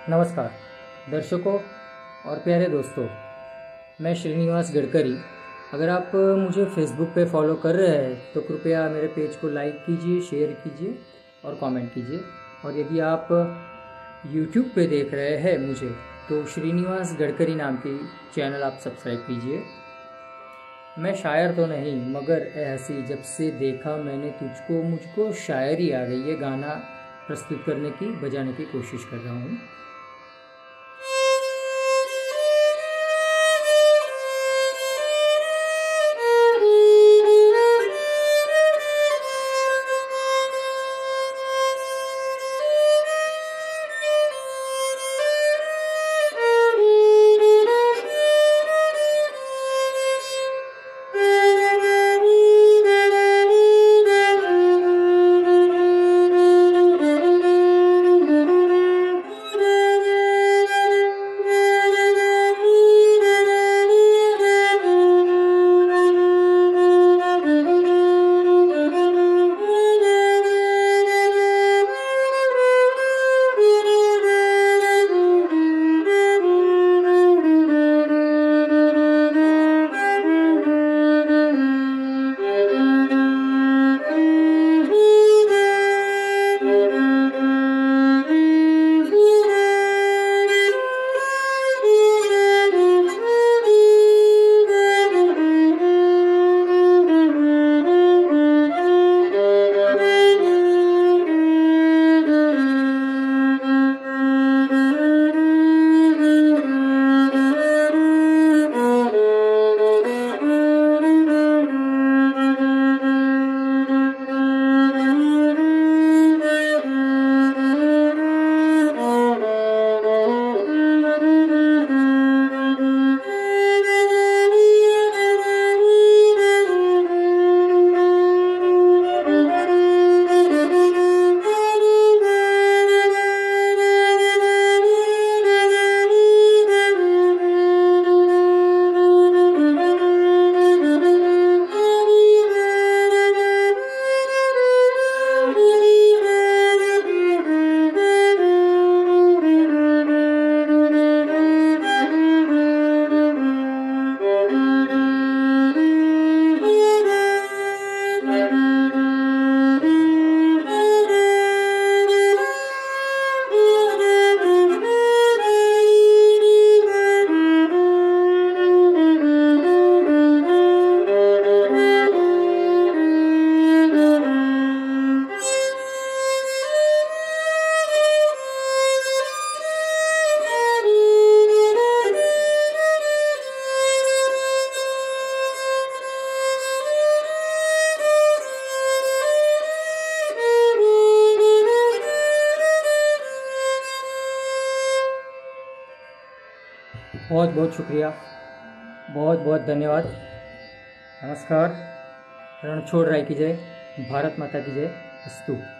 नमस्कार, दर्शकों और प्यारे दोस्तों, मैं श्रीनिवास गडकरी। अगर आप मुझे फेसबुक पे फॉलो कर रहे हैं तो कृपया मेरे पेज को लाइक कीजिए शेयर कीजिए और कमेंट कीजिए। और यदि आप यूट्यूब पे देख रहे हैं मुझे तो श्रीनिवास गडकरी नाम की चैनल आप सब्सक्राइब कीजिए। मैं शायर तो नहीं, मगर ऐसी जब से देखा मैंने तुझको, मुझको शायरी आ गई है गाना प्रस्तुत करने की, बजाने की कोशिश कर रहा हूँ। बहुत बहुत शुक्रिया। बहुत बहुत धन्यवाद। नमस्कार। रणछोड़ राय की जय। भारत माता की जय। अस्तु।